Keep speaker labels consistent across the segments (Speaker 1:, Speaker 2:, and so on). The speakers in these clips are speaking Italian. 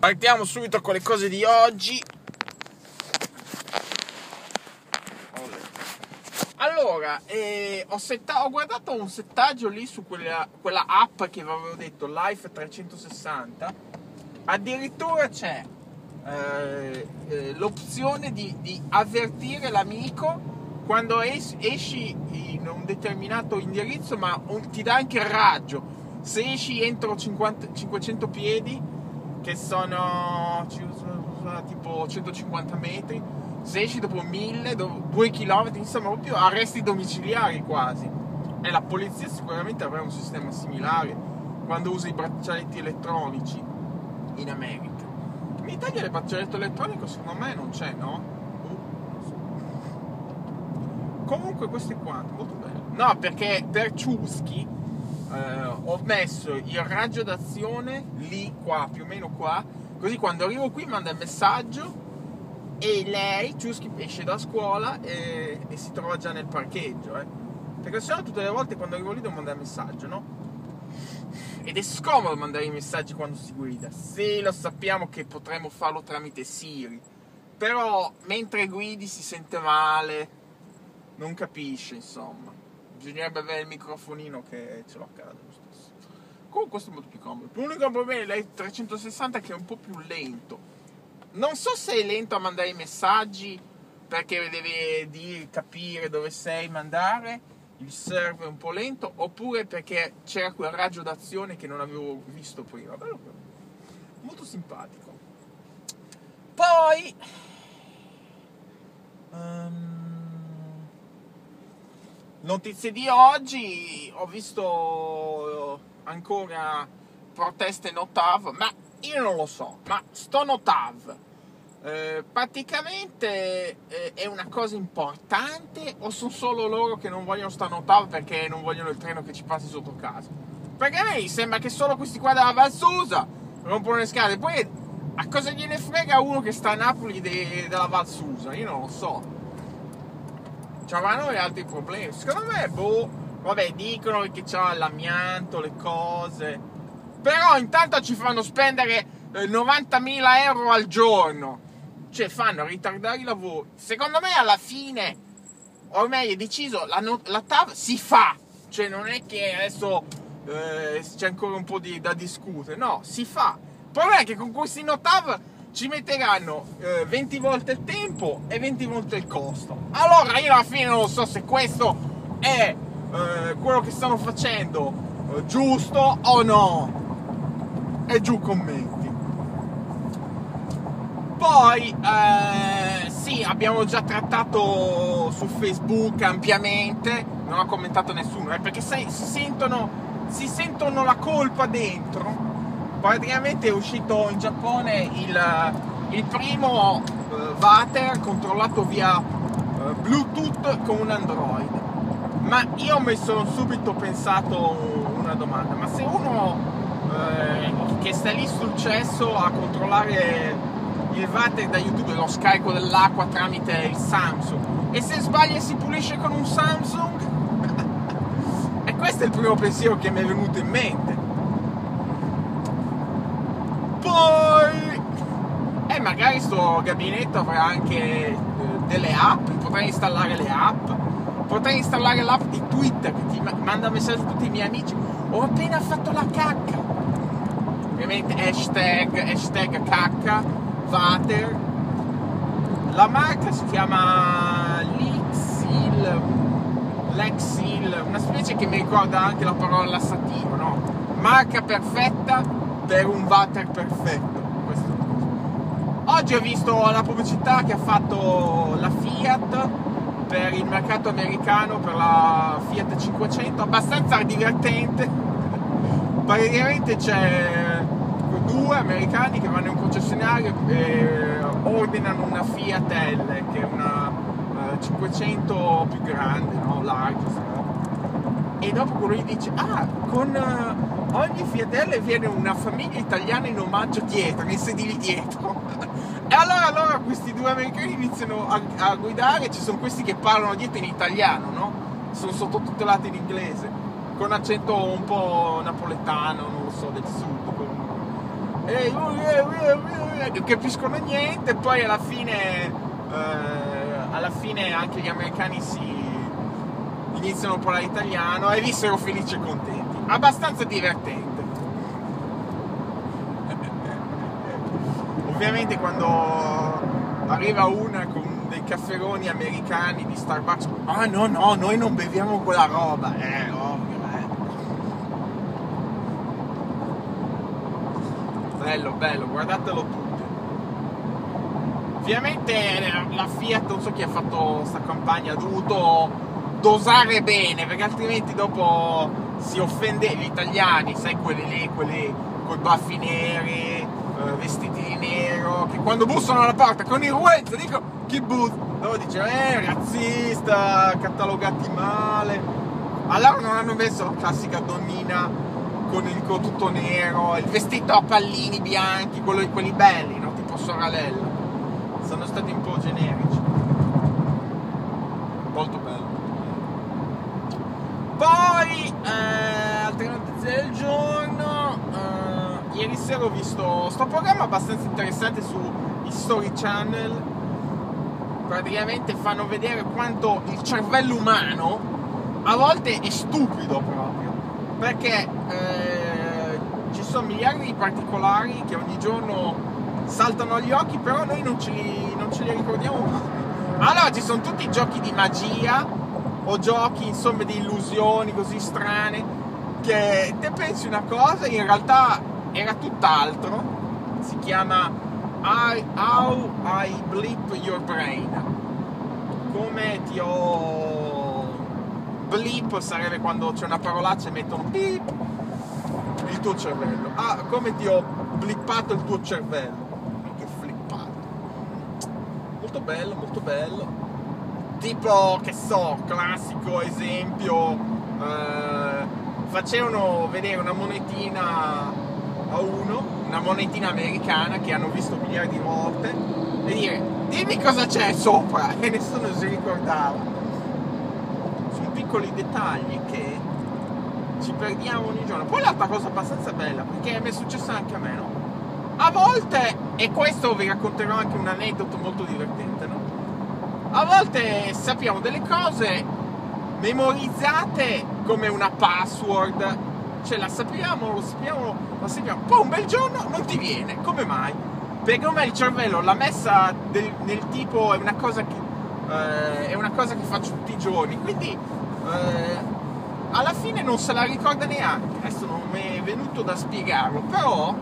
Speaker 1: Partiamo subito con le cose di oggi. Allora, eh, ho, setta- ho, guardato un settaggio lì su quella, quella, app che vi avevo detto, Life 360. Addirittura c'è eh, eh, l'opzione di, di, avvertire l'amico quando es- esci in un determinato indirizzo, ma un, ti dà anche il raggio. Se esci entro 50, 500 piedi che sono tipo 150 metri, se esci dopo 1000, 2 km, insomma proprio arresti domiciliari quasi. E la polizia sicuramente avrà un sistema similare quando usa i braccialetti elettronici in America. In Italia il braccialetto elettronico secondo me non c'è, no? Uh, Comunque questi qua, molto belli. No, perché per Ciuschi eh, ho messo il raggio d'azione lì, qua, più o meno qua, così quando arrivo qui manda il messaggio e lei, Ciuschi, esce da scuola e, e, si trova già nel parcheggio, eh. Perché sennò tutte le volte quando arrivo lì devo mandare messaggio, no? Ed è scomodo mandare i messaggi quando si guida. Sì, lo sappiamo che potremmo farlo tramite Siri. Però mentre guidi si sente male, non capisce, insomma bisognerebbe avere il microfonino che ce l'ho a casa lo stesso. Comunque questo è molto più comodo. L'unico problema è il 360 che è un po' più lento. Non so se è lento a mandare i messaggi perché deve dire, capire dove sei, mandare il server è un po' lento oppure perché c'era quel raggio d'azione che non avevo visto prima. Bello, molto simpatico. Poi um, Notizie di oggi, ho visto ancora proteste Notav, ma io non lo so, ma sto Notav eh, praticamente eh, è una cosa importante o sono solo loro che non vogliono sta Notav perché non vogliono il treno che ci passi sotto casa? Perché a me sembra che solo questi qua della Valsusa rompono le scale, poi a cosa gliene frega uno che sta a Napoli de- della Valsusa? Io non lo so avranno altri problemi. Secondo me, boh, vabbè, dicono che c'ha l'amianto, le cose. Però intanto ci fanno spendere eh, 90.000 euro al giorno. Cioè, fanno ritardare i lavori. Secondo me, alla fine, ormai è deciso, la, la TAV si fa. Cioè, non è che adesso eh, c'è ancora un po' di, da discutere. No, si fa. Il problema è che con questi notav ci metteranno eh, 20 volte il tempo e 20 volte il costo. Allora io alla fine non so se questo è eh, quello che stanno facendo eh, giusto o no. E giù commenti. Poi eh, sì, abbiamo già trattato su Facebook ampiamente, non ha commentato nessuno, eh, perché sai, si sentono, si sentono la colpa dentro praticamente è uscito in Giappone il, il primo uh, Vater controllato via uh, Bluetooth con un Android. Ma io mi sono subito pensato una domanda, ma se uno uh, che sta lì sul cesso a controllare il Vater da YouTube lo scarico dell'acqua tramite il Samsung e se sbaglia si pulisce con un Samsung? e questo è il primo pensiero che mi è venuto in mente poi e magari sto gabinetto avrà anche eh, delle app potrei installare le app potrei installare l'app di Twitter che ti manda messaggi a tutti i miei amici ho appena fatto la cacca ovviamente hashtag hashtag cacca vater la marca si chiama Lixil Lexil una specie che mi ricorda anche la parola lassativo no? marca perfetta per un water perfetto. Oggi ho visto la pubblicità che ha fatto la Fiat per il mercato americano, per la Fiat 500, abbastanza divertente. Praticamente c'è due americani che vanno in un concessionario e ordinano una Fiat L, che è una 500 eh, più grande, no? large, e dopo quello gli dice ah con uh, ogni fiatelle viene una famiglia italiana in omaggio dietro nei sedili dietro e allora, allora questi due americani iniziano a, a, guidare ci sono questi che parlano dietro in italiano no? sono sottotitolati in inglese con accento un po' napoletano non lo so del sud e non capiscono niente, poi alla fine, eh, alla fine anche gli americani si iniziano a parlare italiano e vissero felici e contenti. Abbastanza divertente. Ovviamente quando arriva una con dei cafferoni americani di Starbucks, ah no no, noi non beviamo quella roba, eh ovvio, eh. Bello, bello, guardatelo tutti. Ovviamente la Fiat, non so chi ha fatto questa campagna, ha dovuto dosare bene, perché altrimenti dopo si offende gli italiani, sai quelli lì, quelli con i baffi neri, eh, vestiti di nero, che quando bussano alla porta con irruenza dico chi bussa, dopo dice eh razzista, catalogati male. Allora non hanno messo la classica donnina con il tutto nero, il vestito a pallini bianchi, quelli, quelli belli, no? tipo soralella. Sono stati un po' generici. Molto bello. Poi, eh, altre notizie del giorno. Eh, ieri ho visto sto programma abbastanza interessante su History Channel. Praticamente fanno vedere quanto il cervello umano a volte è stupido proprio. Perché eh, ci sono miliardi di particolari che ogni giorno saltano agli occhi, però noi non ce li, non ce li ricordiamo mai. Allora ci sono tutti giochi di magia o giochi insomma di illusioni così strane che te pensi una cosa e in realtà era tutt'altro si chiama I, How I Blip Your Brain. Come ti ho blip sarebbe quando c'è una parolaccia e mettono beep il tuo cervello. Ah come ti ho blippato il tuo cervello. Che flippato. Molto bello molto bello. Tipo che so, classico esempio, eh, facevano vedere una monetina a uno, una monetina americana che hanno visto miliardi di volte e dire dimmi cosa c'è sopra e nessuno si ricordava. Sono piccoli dettagli che ci perdiamo ogni giorno. Poi l'altra cosa abbastanza bella, perché mi è successo anche a me, no? A volte, e questo vi racconterò anche un aneddoto molto divertente, no? a volte sappiamo delle cose memorizzate come una password, cioè la sappiamo, lo sappiamo, la sappiamo, poi un bel giorno non ti viene, come mai? Perché ormai il cervello l'ha messa del, nel tipo è una cosa che eh, è una cosa che faccio tutti i giorni, quindi eh, alla fine non se la ricorda neanche, adesso non mi è venuto da spiegarlo, però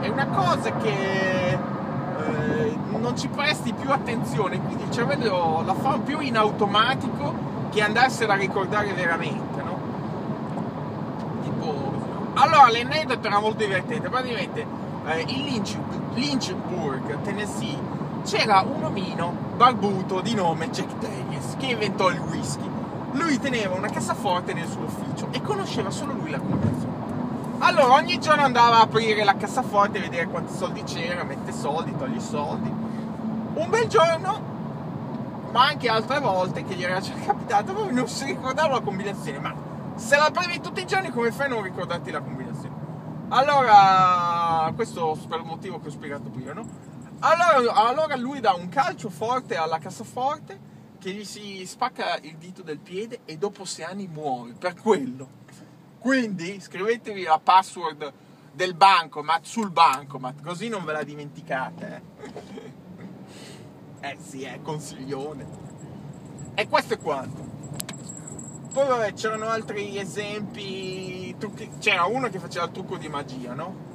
Speaker 1: eh, è una cosa che eh, non ci presti più attenzione, quindi il cervello la fa più in automatico che andarsela a ricordare veramente, no? Tipo Allora, l'aneddoto era molto divertente, praticamente eh, in Lynch, Lynchburg, Tennessee, c'era un omino barbuto di nome Jack Daniels che inventò il whisky. Lui teneva una cassaforte nel suo ufficio e conosceva solo lui la combinazione. Allora ogni giorno andava a aprire la cassaforte e vedere quanti soldi c'era, mette soldi, toglie soldi. Un bel giorno, ma anche altre volte che gli era già capitato, lui non si ricordava la combinazione, ma se la previ tutti i giorni come fai a non ricordarti la combinazione? Allora, questo per il motivo che ho spiegato prima, no? Allora, allora lui dà un calcio forte alla cassaforte che gli si spacca il dito del piede e dopo sei anni muore per quello. Quindi scrivetevi la password del bancomat sul bancomat, così non ve la dimenticate. Eh, eh sì, è consiglione. E questo è quanto. Poi vabbè, c'erano altri esempi. Trucchi... C'era uno che faceva il trucco di magia, no?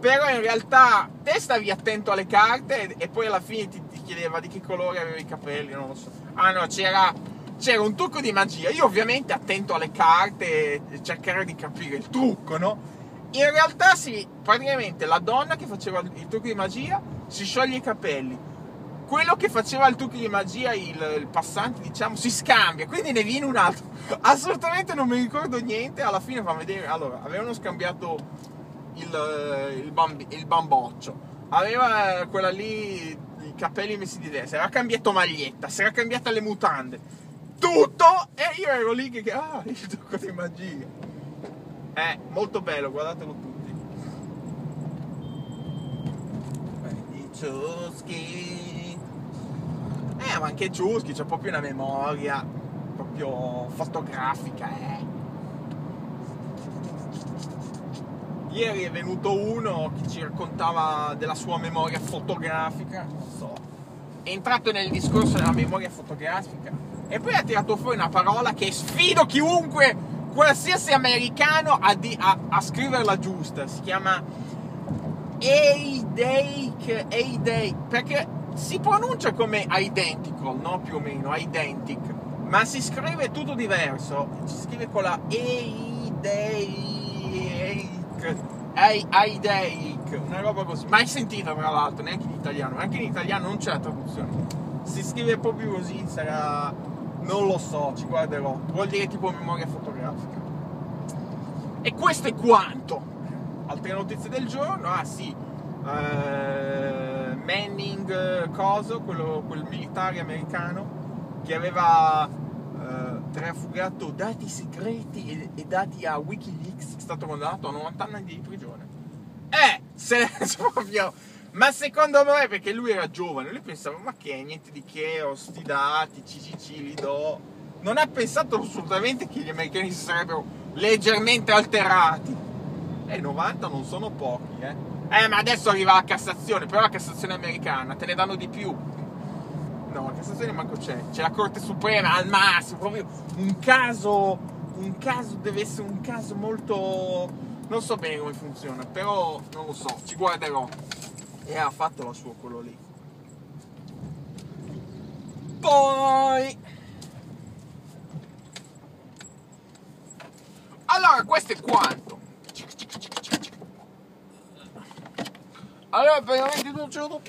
Speaker 1: Però in realtà te stavi attento alle carte e poi alla fine ti, ti chiedeva di che colore avevi i capelli, non lo so. Ah no, c'era c'era un trucco di magia. Io ovviamente attento alle carte, cercare di capire il trucco, no? In realtà sì, praticamente la donna che faceva il trucco di magia si scioglie i capelli. Quello che faceva il trucco di magia, il, il passante, diciamo, si scambia, quindi ne viene un altro. Assolutamente non mi ricordo niente, alla fine fa vedere. Allora, avevano scambiato il, il, bambi, il bamboccio. Aveva quella lì i capelli messi di destra, aveva cambiato maglietta, si era cambiata le mutande tutto e io ero lì che, ah, il trucco di magia. È molto bello, guardatelo. Prendi Ciuschi. Eh, ma anche Ciuschi c'ha proprio una memoria proprio fotografica, eh. Ieri è venuto uno che ci raccontava della sua memoria fotografica, non so, è entrato nel discorso della memoria fotografica e poi ha tirato fuori una parola che sfido chiunque, qualsiasi americano, a, di, a, a scriverla giusta. Si chiama Eideic, Eideic, perché si pronuncia come identical, no? Più o meno, identic, ma si scrive tutto diverso. Si scrive con la Eideic, Eideic, una roba così. Mai sentita tra l'altro, neanche in italiano, anche in italiano non c'è traduzione. Si scrive proprio così, sarà non lo so, ci guarderò. Vuol dire tipo memoria fotografica. E questo è quanto. Altre notizie del giorno? Ah sì. Uh, Manning Coso, quello, quel militare americano che aveva uh, trafugato dati segreti e, e, dati a Wikileaks, è stato condannato a 90 anni di prigione. Eh, se proprio ma secondo me perché lui era giovane, lui pensava ma che niente di che, ho sti dati, CCC li do. Non ha pensato assolutamente che gli americani si sarebbero leggermente alterati. E eh, 90 non sono pochi, eh. Eh, ma adesso arriva la Cassazione, però la Cassazione americana, te ne danno di più. No, la Cassazione manco c'è. C'è la Corte Suprema al massimo, proprio un caso, un caso deve essere un caso molto... Non so bene come funziona, però non lo so, ci guarderò e ha fatto la sua quello lì. Poi... Allora, questo è quanto. Allora, veramente non ce l'ho